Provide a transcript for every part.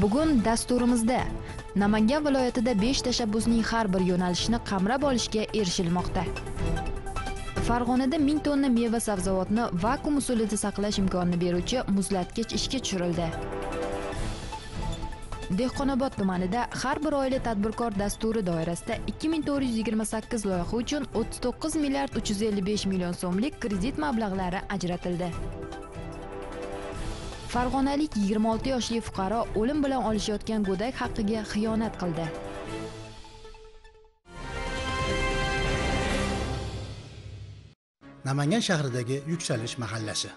bugun dasturimizda namangan viloyatida besh tashabbusning har bir yo'nalishini qamrab olishga erishilmoqda. Farg'onada ming tonna meva sabzavotni vakuum usulida saqlash imkonini beruvchi muzlatgich ishga tushirildi. Dehqonobod tumanida har bir oila tadbirkor dasturi doirasida 2428 loyiha uchun 39 milliard 355 million so'mlik kredit mablag'lari ajratildi. Farg'onalik 26 yoshli fuqaro o'lim bilan olishayotgan go'dak haqqiga xiyonat qildi. Namangan shahridagi yuksalish mahallasi.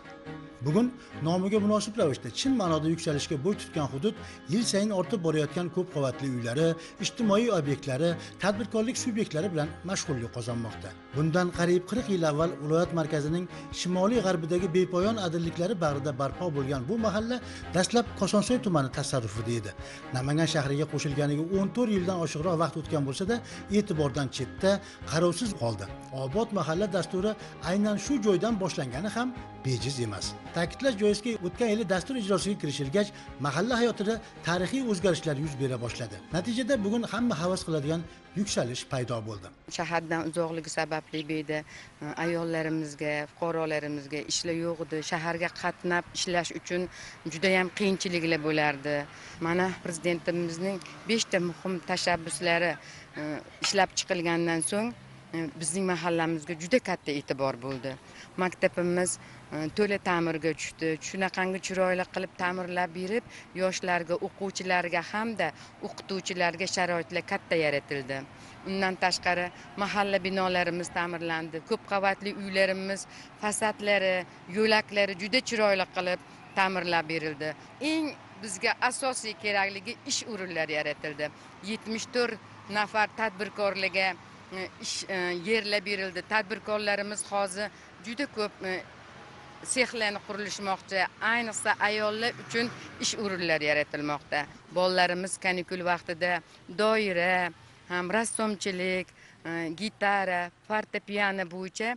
Bugun nomiga munosib ravishda chin ma'noda yuksalishga bo'y tutgan hudud yil sayin ortib borayotgan ko'p qavatli uylari ijtimoiy obyektlari tadbirkorlik subyektlari bilan mashhurlik qozonmoqda. Bundan qariyb 40 yil avval viloyat markazining shimoliy g'arbidagi bepoyon adirliklari bag'rida barpo bo'lgan bu mahalla dastlab kosonsoy tumani tasarrufida edi namangan shahriga qo'shilganiga 14 yildan oshiqroq vaqt o'tgan bo'lsa-da e'tibordan chetda qarovsiz qoldi. Obod mahalla dasturi aynan shu joydan boshlangani ham bejiz emas. Ta'kidlash joizki o'tgan yili dastur ijrosiga kirishilgach mahalla hayotida tarixiy o'zgarishlar yuz bera boshladi. Natijada bugun hamma havas qiladigan yuksalish paydo bo'ldi. Shahardan uzoqligi sababli bu yerda e, ayollarimizga fuqarolarimizga ishlar yo'q edi. Shaharga qatnab ishlash uchun judayam qiyinchiliklar bo'lardi. Mana prezidentimizning beshta muhim tashabbuslari e, ishlab chiqilgandan so'ng Э, bizning mahallamizga juda katta e'tibor bo'ldi. Maktabimiz e, to'la ta'mirga tushdi. Shunaqangi chiroyli qilib ta'mirlab berib yoshlarga o'quvchilarga hamda o'qituvchilarga sharoitlar katta yaratildi. Undan tashqari mahalla binolarimiz ta'mirlandi. Ko'p qavatli uylarimiz fasadlari yo'laklari juda chiroyli qilib ta'mirlab berildi. Eng bizga asosiy kerakligi ish o'rinlari yaratildi. Yetmish to'rt nafar tadbirkorlarga E, ish e, yerlar berildi. Tadbirkorlarimiz hozir juda ko'p e, sexlarni qurilishmoqchi. Ayniqsa ayollar uchun ish o'rinlari yaratilmoqda. Bolalarimiz kanikul vaqtida doira ham rassomchilik gitara fortepiano bo'yicha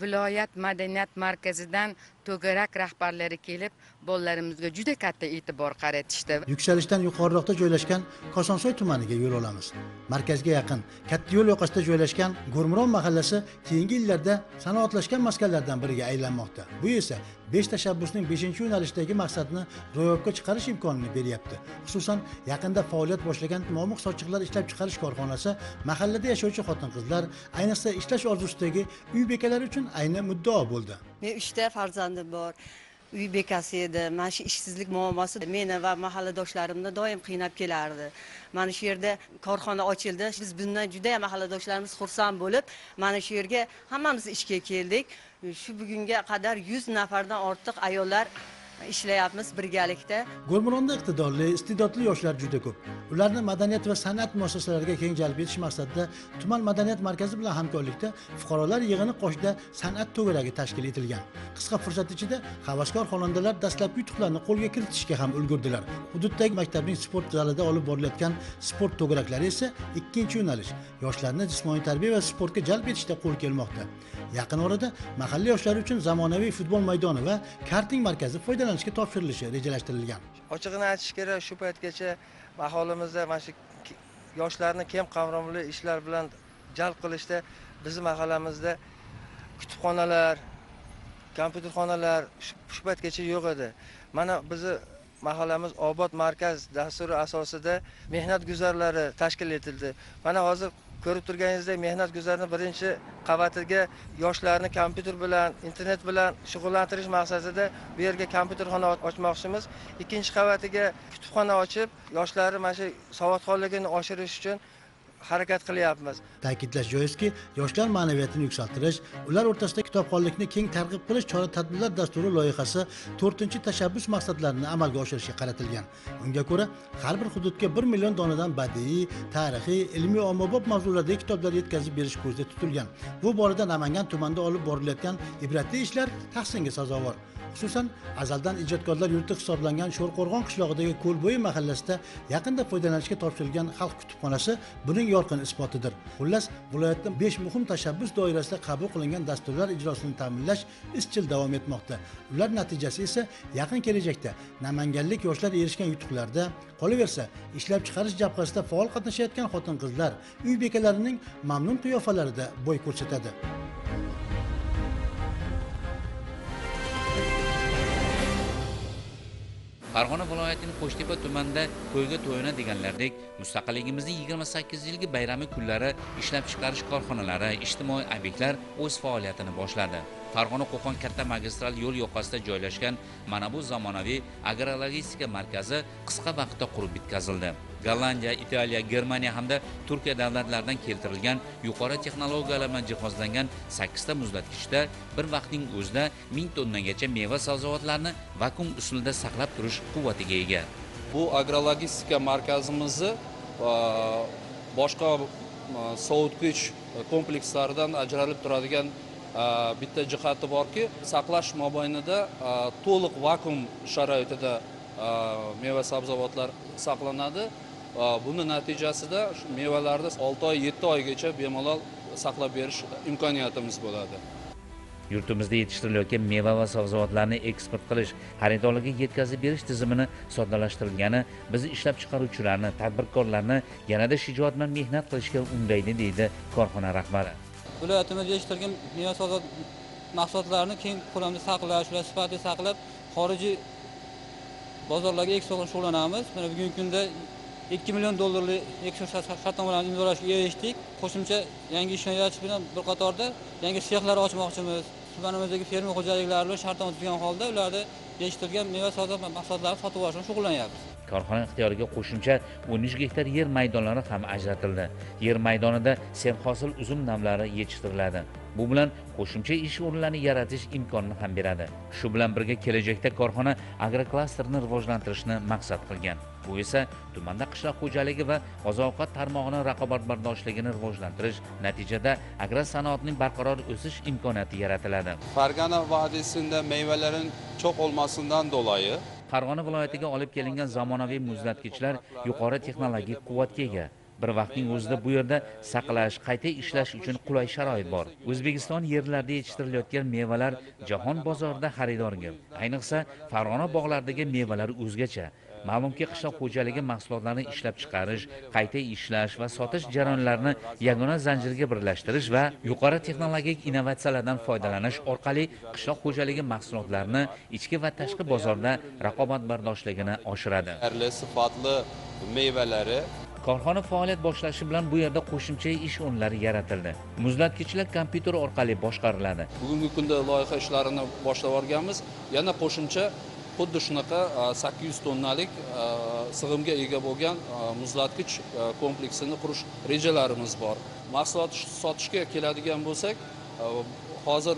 viloyat madaniyat markazidan to'garak rahbarlari kelib bolalarimizga juda katta e'tibor qaratishdi. Yuksalishdan yuqoriroqda joylashgan kosonsoy tumaniga yo'l olamiz. Markazga yaqin katta yo'l yoqasida joylashgan go'rmiron mahallasi keyingi yillarda sanoatlashgan maskanlardan biriga aylanmoqda. Bu esa besh tashabbusning beshinchi yo'nalishdagi maqsadni ro'yobga chiqarish imkonini beryapti. Xususan yaqinda faoliyat boshlagan momiq sochiqlar ishlab chiqarish korxonasi mahallada yashovchi xotin qizlar ayniqsa ishlash orzusidagi uy bekalari uchun ayni muddao bo'ldi. Men uchta farzandim bor. Uy bekasi edi mana shu ishsizlik muammosi meni va mahalladoshlarimni doim qiynab kelardi. Mana shu yerda korxona ochildi. Biz bundan judayam mahalladoshlarimiz xursand bo'lib mana shu yerga hammamiz ishga keldik. Shu bugunga qadar yuz nafardan ortiq ayollar ishlayapmiz birgalikda. Go'rmononda iqtidorli iste'dodli yoshlar juda ko'p. Ularni madaniyat va san'at muassasalariga keng jalb etish maqsadida tuman madaniyat markazi bilan hamkorlikda fuqarolar yig'ini qoshida san'at to'garagi tashkil etilgan. Qisqa fursat ichida havaskor xonandalar dastlabki yutuqlarni qo'lga kiritishga ham ulgurdilar. Hududdagi maktabning sport zalida olib borilayotgan sport to'garaklari esa ikkinchi yo'nalish. Yoshlarni jismoniy tarbiya va sportga jalb etishda qo'l kelmoqda. Yaqin orada mahalliy yoshlar uchun zamonaviy futbol maydoni va karting markazi foydalanishga topshirilishi rejalashtirilgan. Ochig'ini aytish kerak shu paytgacha mahallamizda mana shu yoshlarni keng qamrovli ishlar bilan jalb qilishda bizni mahallamizda kutubxonalar kompyuterxonalar shu paytgacha yo'q edi. Mana bizni mahallamiz obod markaz dasturi asosida mehnat guzarlari tashkil etildi. Mana hozir ko'rib turganingizdek mehnat guzarni birinchi qavatiga yoshlarni kompyuter bilan internet bilan shug'ullantirish maqsadida bu yerga kompyuterxona ochmoqchimiz. Ikkinchi qavatiga kutubxona ochib yoshlarni mana shu savodxonligini oshirish uchun harakat qilyapmiz. Ta'kidlash joizki yoshlar ma'naviyatini yuksaltirish ular o'rtasida kitobxonlikni keng targ'ib qilish chora tadbirlar dasturi loyihasi to'rtinchi tashabbus maqsadlarini amalga oshirishga qaratilgan. Unga ko'ra har bir hududga bir million donadan badiiy tarixiy ilmiy ommabop mavzulardagi kitoblar yetkazib berish ko'zda tutilgan. Bu borada namangan tumanida olib borilayotgan ibratli ishlar tahsinga sazovor. Xususan azaldan ijodkorlar yurti hisoblangan sho'rqo'rg'on qishlog'idagi ko'lbo'yi mahallasida yaqinda foydalanishga topshirilgan xalq kutubxonasi buning yorqin isbotidir. Xullas viloyatda besh muhim tashabbus doirasida qabul qilingan dasturlar ijrosini ta'minlash izchil davom etmoqda. Ular natijasi esa yaqin kelajakda namanganlik yoshlar erishgan yutuqlarda qolaversa ishlab chiqarish jabhasida faol qatnashayotgan xotin qizlar uy bekalarining mamnun qiyofalarida bo'y ko'rsatadi. Farg'ona viloyatining qo'shtepa tumanida to'yga to'yona deganlardek mustaqilligimizning yigirma sakkiz yilgi bayrami kunlari ishlab chiqarish korxonalari ijtimoiy obyektlar o'z faoliyatini boshladi. Farg'ona qo'qon katta magistral yo'l yoqasida joylashgan mana bu zamonaviy agrologistika markazi qisqa vaqtda qurib bitkazildi. Gollandiya italiya germaniya hamda turkiya davlatlaridan keltirilgan yuqori texnologiyalar bilan jihozlangan sakkizta muzlatgichda bir vaqtning o'zida ming tonnagacha meva sabzavotlarni vakuum usulida saqlab turish quvvatiga ega. Bu agrologistika markazimizni e, boshqa e, sovutgich e, komplekslaridan ajralib turadigan bitta jihati borki saqlash mobaynida to'liq vakuum sharoitida meva sabzavotlar saqlanadi. Buni natijasida mevalarni olti oy yetti oygacha bemalol saqlab berish imkoniyatimiz bo'ladi. Yurtimizda yetishtirilayotgan meva va sabzavotlarni eksport qilish xaridorlarga yetkazib berish tizimini soddalashtirilgani biz ishlab chiqaruvchilarni tadbirkorlarni yanada shijoat bilan mehnat qilishga undaydi deydi korxona rahbari. Viloyatimizda yetishtirilgan meva sabzavot mahsulotlarini keng ko'lamda saqlash ular sifatli saqlab xorijiy bozorlarga eksport qilib shug'ullanamiz mana bugungi kunda ikki million dollarlik eksport shartnomalarni imzolashga erishdik. Qo'shimcha yangi ishlarni yaratish bilan bir qatorda yangi sexlar ochmoqchimiz. Tumanimizdagi fermer xo'jaliklari bilan shartnoma tuzgan holda ularda yetishtirilgan meva sabzavot mahsulotlarini sotib olish bilan shug'ullanyapmiz korxona ixtiyoriga qo'shimcha 13 gektar yer maydonlari ham ajratildi. Yer maydonida serhosil uzum namlari yetishtiriladi. Bu bilan qo'shimcha ish o'rinlarini yaratish imkonini ham beradi. Shu bilan birga kelajakda korxona agroklasterini rivojlantirishni maqsad qilgan. Bu esa tumanda qishloq xo'jaligi va oziq ovqat tarmog'ini raqobatbardoshligini rivojlantirish natijada agrosanoatning barqaror o'sish imkoniyati yaratiladi. Farg'ona vodiysida meyvalarin çok olmasından dolayı farg'ona viloyatiga olib kelingan zamonaviy muzlatgichlar yuqori texnologik quvvatga ega. Bir vaqtning o'zida bu yerda saqlash qayta ishlash uchun qulay sharoit bor. O'zbekiston yerlarida yetishtirilayotgan mevalar jahon bozorida xaridorgir ayniqsa farg'ona bog'laridagi mevalar o'zgacha. Ma'lumki qishloq xo'jaligi mahsulotlarini ishlab chiqarish qayta ishlash va sotish jarayonlarini yagona zanjirga birlashtirish va yuqori texnologik innovatsiyalardan foydalanish orqali qishloq xo'jaligi mahsulotlarini ichki va tashqi bozorda raqobatbardoshligini oshiradi. Sıfatlı meyveleri korxona faoliyat boshlashi bilan bu yerda qo'shimcha ish o'rinlari yaratildi. Muzlatgichlar kompyuter orqali boshqariladi. Bugungi kunda loyiha ishlarini boshlab yuborganmiz. Yana qo'shimcha xuddi shunaqa e, sakkiz yuz tonnalik e, sig'imga ega bo'lgan e, muzlatgich kompleksini qurish rejalarimiz bor. Mahsulot sotishga keladigan bo'lsak hozir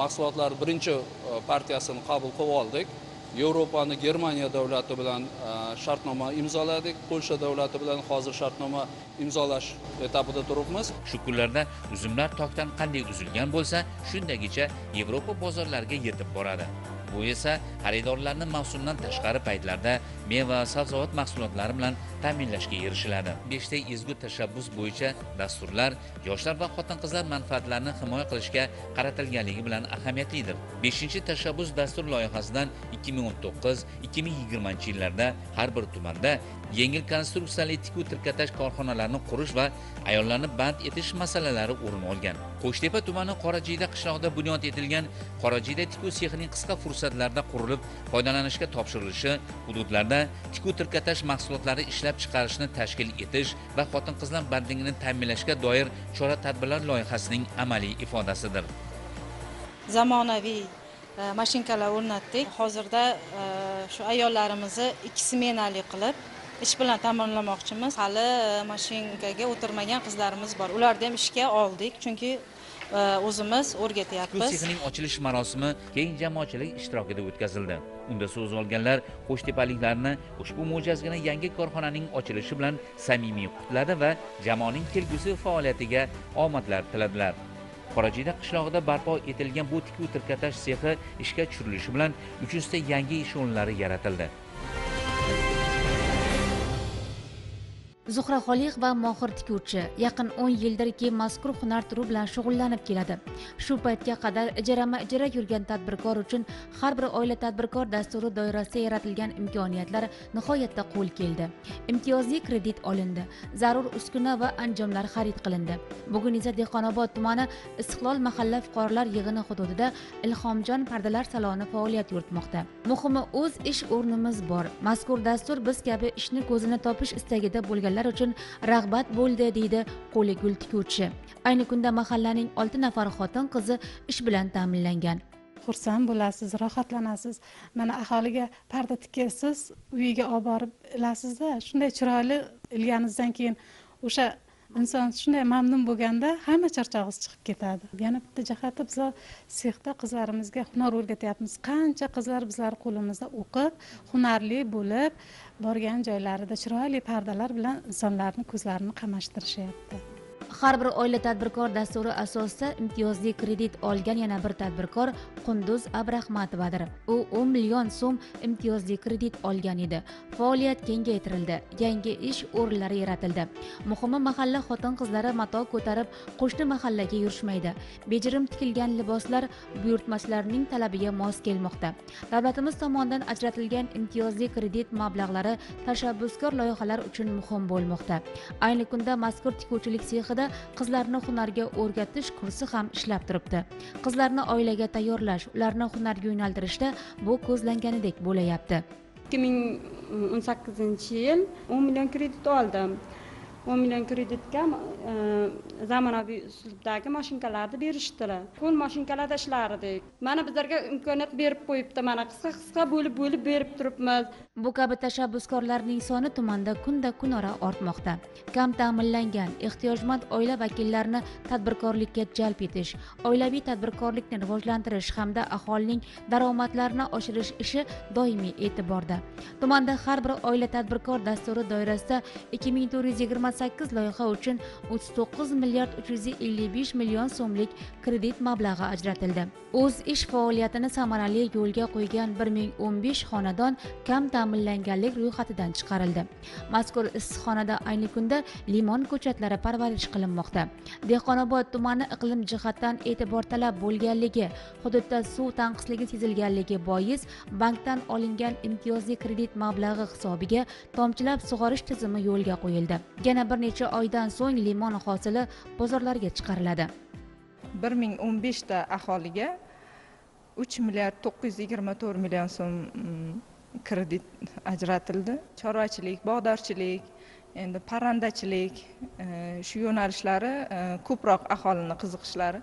mahsulotlar birinchi partiyasini qabul qilib oldik. Yevropani germaniya davlati bilan shartnoma imzoladik. Polsha davlati bilan hozir shartnoma imzolash etapida turibmiz. Shu kunlarda uzumlar tokdan qanday uzilgan bo'lsa shundagicha yevropa bozorlariga yetib boradi. Bu esa xaridorlarni mavsumdan tashqari paytlarda meva sabzavot mahsulotlari bilan ta'minlashga erishiladi. Beshta ezgu tashabbus bo'yicha dasturlar yoshlar va xotin qizlar manfaatlarini himoya qilishga qaratilganligi bilan ahamiyatlidir. Beshinchi tashabbus dastur loyihasidan 2019-2020 yillarda har bir tumanda yengil konstruksiyali tikuv tirkatash korxonalarini qurish va ayollarni band etish masalalari o'rin olgan. Qo'shtepa tumani qorajiyda qishlog'ida bunyod etilgan qorajiyda tikuv sexining qisqa fursatlarda qurilib foydalanishga topshirilishi hududlarda tikuv tirkatash mahsulotlari ishlab chiqarishni tashkil etish va xotin qizlar bandligini ta'minlashga doir chora tadbirlar loyihasining amaliy ifodasidir. Zamonaviy e, mashinkalar o'rnatdik. Hozirda e, shu ayollarimizni ikki smenali qilib ish bilan ta'minlamoqchimiz. Hali e, mashinkaga o'tirmagan qizlarimiz bor. Ularni ham ishga oldik chunki o'zimiz o'rgatyapmiz. Sexining ochilish marosimi keng jamoatchilik ishtirokida o'tkazildi. Unda so'z olganlar qo'shtepaliklarni ushbu mo'jazgina yangi korxonaning ochilishi bilan samimiy qutladi va jamoaning kelgusi faoliyatiga omadlar tiladilar. Qorajiyda qishlog'ida barpo etilgan bu tikuv tirkatash sexi ishga tushirilishi bilan 300 ta yangi ish o'rinlari yaratildi. Zuhra xoliq va mohir tikuvchi yaqin o'n yildirki mazkur hunar turi bilan shug'ullanib keladi. Shu paytga qadar ijarama ijara yurgan tadbirkor uchun har bir oila tadbirkor dasturi doirasida yaratilgan imkoniyatlar nihoyatda qo'l keldi. Imtiyozli kredit olindi zarur uskuna va anjomlar xarid qilindi. Bugun esa dehqonobod tumani istiqlol mahalla fuqarolar yig'ini hududida ilhomjon pardalar saloni faoliyat yuritmoqda. Muhimi o'z ish o'rnimiz bor. Mazkur dastur biz kabi ishni ko'zini topish istagida bo'lgan qilganlar uchun rag'bat bo'ldi deydi qo'li gul tikuvchi. Ayni kunda mahallaning olti nafar xotin qizi ish bilan ta'minlangan. Xursand bo'lasiz rohatlanasiz. Mana aholiga parda tikasiz uyiga olib borib ilasizda. Shunday chiroyli ilganingizdan keyin o'sha inson shunday mamnun bo'lganda hamma charchog'iz chiqib ketadi. Yana bitta jihati biz sexda qizlarimizga hunar o'rgatyapmiz. Qancha qizlar bizlar qo'limizda o'qib hunarli bo'lib borgan joylarida chiroyli pardalar bilan insonlarni ko'zlarini qamashtirishyapti. Har bir oila tadbirkor dasturi asosida imtiyozli kredit olgan yana bir tadbirkor qunduz abrahmatovadir u o'n million so'm imtiyozli kredit olgan edi. Faoliyat kengaytirildi yangi ish o'rinlari yaratildi. Muhimi mahalla xotin qizlari mato ko'tarib qo'shni mahallaga yurishmaydi. Bejirim tikilgan liboslar buyurtmachilarning talabiga mos kelmoqda. Davlatimiz tomonidan ajratilgan imtiyozli kredit mablag'lari tashabbuskor loyihalar uchun muhim bo'lmoqda. Ayni kunda mazkur tikuvchilik sexida qizlarni hunarga o'rgatish kursi ham ishlab turibdi. Qizlarni oilaga tayyorlash ularni hunarga yo'naltirishda bu ko'zlanganidek bo'layapti. Ikki ming o'n sakkizinchi yil o'n million kredit oldim. O'n million kreditga e, zamonaviy uslubdagi mashinkalarni berishdilar. Qo'l mashinkalarda ishlar edik mana bizlarga imkoniyat berib qo'yibdi. Mana qisqa qisqa bo'lib bo'lib berib turibmiz. Bu kabi tashabbuskorlarning soni tumanda kunda kunora ortmoqda. Kam ta'minlangan ehtiyojmand oila vakillarini tadbirkorlikka jalb etish oilaviy tadbirkorlikni rivojlantirish hamda aholining daromadlarini oshirish ishi doimiy e'tiborda. Tumanda har bir oila tadbirkor dasturi doirasida ikki ming to'rt yuz yigirma sakkiz loyiha uchun o'ttiz to'qqiz milliard uch yuz ellik besh million so'mlik kredit mablag'i ajratildi. O'z ish faoliyatini samarali yo'lga qo'ygan bir ming o'n besh xonadon kam ta'minlanganlik ro'yxatidan chiqarildi. Mazkur issiqxonada ayni kunda limon ko'chatlari parvarish qilinmoqda. Dehqonobod tumani iqlim jihatdan e'tibor talab bo'lganligi hududda suv tanqisligi sezilganligi bois bankdan olingan imtiyozli kredit mablag'i hisobiga tomchilab sug'orish tizimi yo'lga qo'yildi. Yana bir necha oydan so'ng limon hosili bozorlarga chiqariladi. bir ming o'n beshta aholiga uch milliard to'qqiz yuz yigirma to'rt million so'm mm, kredit ajratildi. Chorvachilik bog'dorchilik endi parrandachilik e, shu yo'nalishlari e, ko'proq aholini qiziqishlari.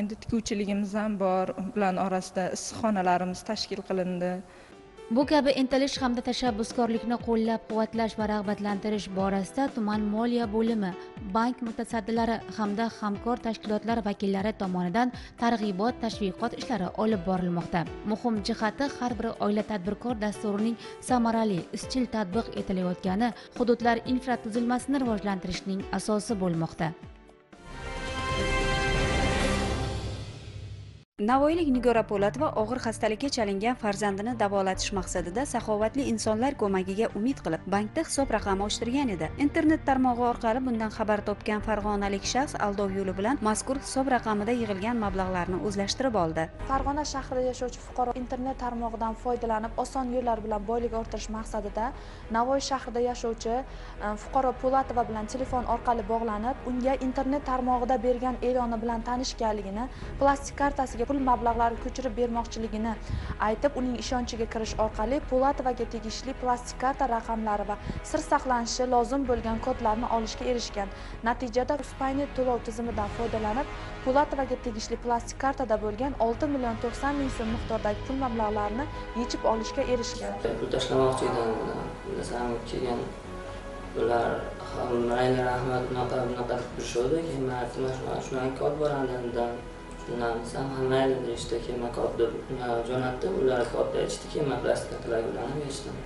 Endi tikuvchiligimiz ham bor bularni orasida issiqxonalarimiz tashkil qilindi. Bu kabi intilish hamda tashabbuskorlikni qo'llab quvvatlash va rag'batlantirish borasida tuman moliya bo'limi bank mutasaddilari hamda hamkor tashkilotlar vakillari tomonidan targ'ibot tashviqot ishlari olib borilmoqda. Muhim jihati har bir oila tadbirkor dasturining samarali izchil tatbiq etilayotgani hududlar infratuzilmasini rivojlantirishning asosi bo'lmoqda. Navoiylik nigora po'latova og'ir xastalikka chalingan farzandini davolatish maqsadida saxovatli insonlar ko'magiga umid qilib bankda hisob raqami ochtirgan edi. Internet tarmog'i orqali bundan xabar topgan farg'onalik shaxs aldov yo'li bilan mazkur hisob raqamida yig'ilgan mablag'larni o'zlashtirib oldi. Farg'ona shahrida yashovchi fuqaro internet tarmog'idan foydalanib oson yo'llar bilan boylik orttirish maqsadida navoiy shahrida yashovchi e, fuqaro po'latova bilan telefon orqali bog'lanib unga internet tarmog'ida bergan e'loni bilan tanishganligini plastik kartasiga pul mablag'lari ko'chirib bermoqchiligini aytib uning ishonchiga kirish orqali po'latovaga tegishli plastik karta raqamlari va sir saqlanishi lozim bo'lgan kodlarni olishga erishgan. Natijada uspaynet to'lov tizimidan foydalanib po'latovaga tegishli plastik kartada bo'lgan olti million to'qson ming so'm miqdordagi pul mablag'larini yechib olishga erishgan. Pul tashlamoqchi edim. Desam keyin ular mayli rahmat bunaqa bunaqa deb turishuvdi keyin man aytdim shunaqa kod bor dedim mayli deyishdi keyin man kodni jo'natdim ular kodni aytishdi keyin man plastik kartalarga ulanib yechdim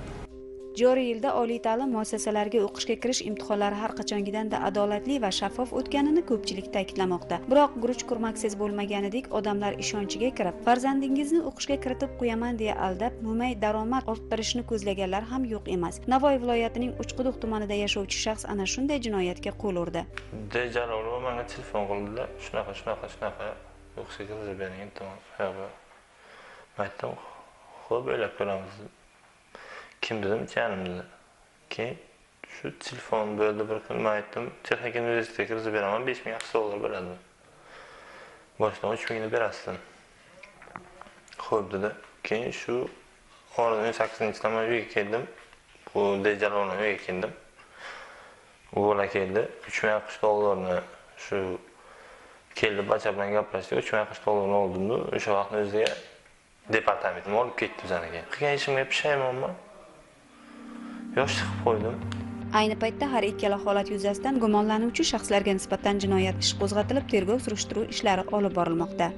joriy yilda oliy ta'lim muassasalariga o'qishga kirish imtihonlari har qachongidanda adolatli va shaffof o'tganini ko'pchilik ta'kidlamoqda. Biroq guruch kurmaksiz bo'lmaganidek odamlar ishonchiga kirib farzandingizni o'qishga kiritib qo'yaman deya aldab mo'may daromad orttirishni ko'zlaganlar ham yo'q emas. Navoiy viloyatining uchquduq tumanida yashovchi shaxs ana shunday jinoyatga qo'l urdi. Telefon qildilar. Shunaqa shunaqa shunaqa o'qishga bering iltimos man aytdim ho'p o'ylab ko'ramiz. Kim dedim? Jiyanim keyin shu telefon bo'ldi bir kun man aytdim texnika universitetiga kirgizib beraman besh ming aqsh dollar bo'ladi boshidan uch mingni berasiz ho'p dedi. Keyin shu oradan o'n sakkizinchida man uyga keldim. Bu dejalovni uyga keldim. U bola keldi. Uch ming aqsh dollarni shu keldi bacha bilan gaplashdik uch ming aqsh dollarni oldimda o'sha vaqtni o'ziga departamentim olib ketdi o'zaniga qilgan ishimga pushaymonman yoshlik qilib qo'ydim. Ayni paytda har ikkala holat yuzasidan gumonlanuvchi shaxslarga nisbatan jinoyat ishi qo'zg'atilib tergov surishtiruv ishlari olib borilmoqda.